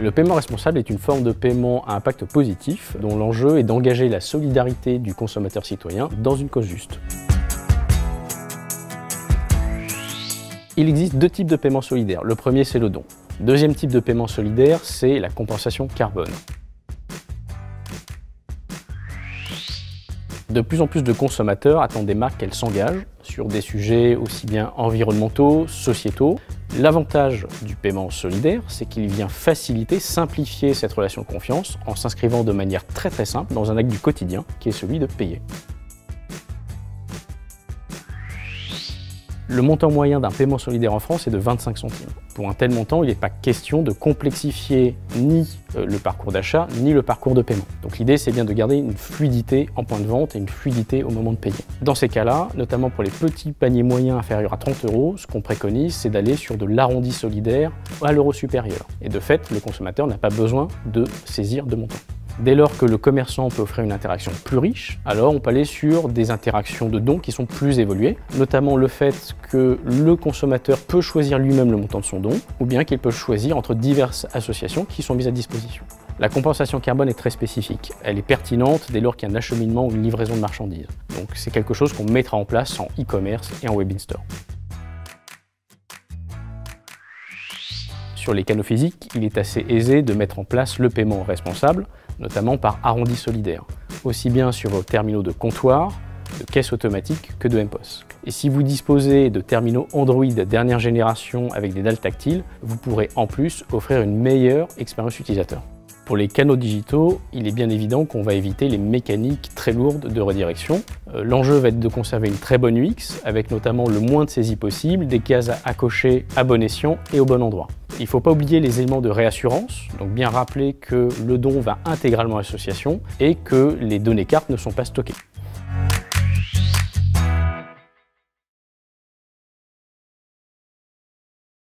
Le paiement responsable est une forme de paiement à impact positif dont l'enjeu est d'engager la solidarité du consommateur citoyen dans une cause juste. Il existe deux types de paiement solidaire. Le premier, c'est le don. Deuxième type de paiement solidaire, c'est la compensation carbone. De plus en plus de consommateurs attendent des marques qu'elles s'engagent sur des sujets aussi bien environnementaux, sociétaux. L'avantage du paiement solidaire, c'est qu'il vient faciliter, simplifier cette relation de confiance en s'inscrivant de manière très très simple dans un acte du quotidien qui est celui de payer. Le montant moyen d'un paiement solidaire en France est de 25 centimes. Pour un tel montant, il n'est pas question de complexifier ni euh, le parcours d'achat, ni le parcours de paiement. Donc l'idée, c'est bien de garder une fluidité en point de vente et une fluidité au moment de payer. Dans ces cas-là, notamment pour les petits paniers moyens inférieurs à 30 euros, ce qu'on préconise, c'est d'aller sur de l'arrondi solidaire à l'euro supérieur. Et de fait, le consommateur n'a pas besoin de saisir de montant. Dès lors que le commerçant peut offrir une interaction plus riche, alors on peut aller sur des interactions de dons qui sont plus évoluées, notamment le fait que le consommateur peut choisir lui-même le montant de son don, ou bien qu'il peut choisir entre diverses associations qui sont mises à disposition. La compensation carbone est très spécifique. Elle est pertinente dès lors qu'il y a un acheminement ou une livraison de marchandises. Donc c'est quelque chose qu'on mettra en place en e-commerce et en web in-store. Sur les canaux physiques, il est assez aisé de mettre en place le paiement responsable, notamment par arrondi solidaire, aussi bien sur vos terminaux de comptoir, de caisse automatique que de MPOS. Et si vous disposez de terminaux Android dernière génération avec des dalles tactiles, vous pourrez en plus offrir une meilleure expérience utilisateur. Pour les canaux digitaux, il est bien évident qu'on va éviter les mécaniques très lourdes de redirection. Euh, l'enjeu va être de conserver une très bonne UX, avec notamment le moins de saisies possible, des cases à cocher à bon escient et au bon endroit. Il ne faut pas oublier les éléments de réassurance, donc bien rappeler que le don va intégralement à l'association et que les données cartes ne sont pas stockées.